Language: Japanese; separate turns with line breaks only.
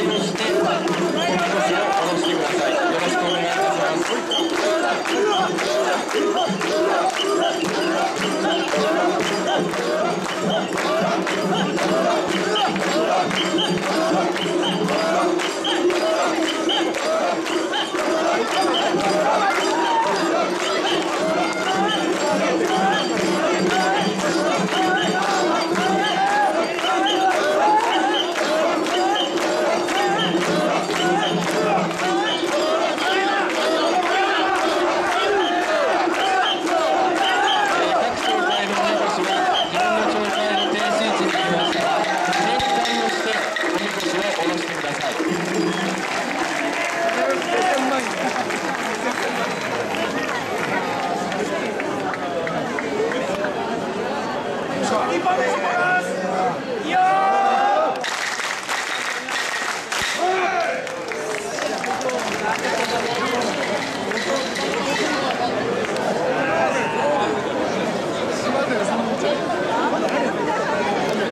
りしてお引越を楽してくださいよろしくお願いいたします日本で勝ます